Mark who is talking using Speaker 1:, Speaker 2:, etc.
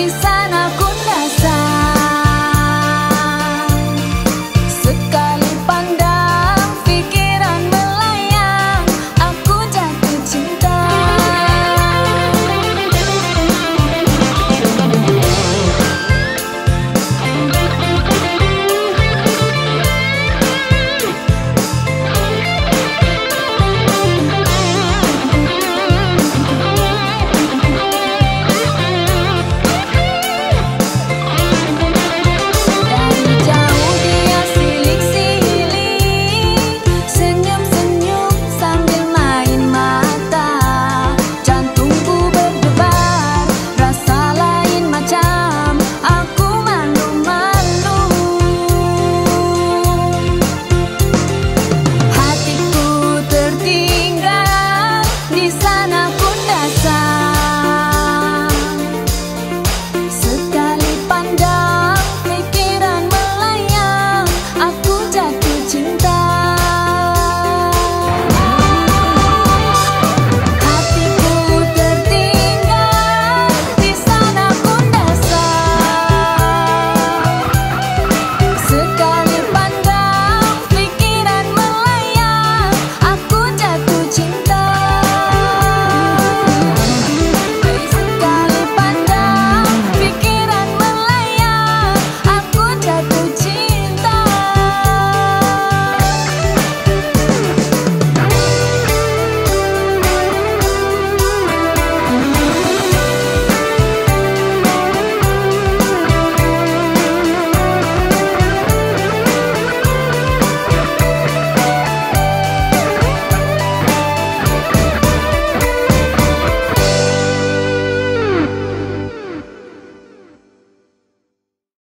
Speaker 1: inside.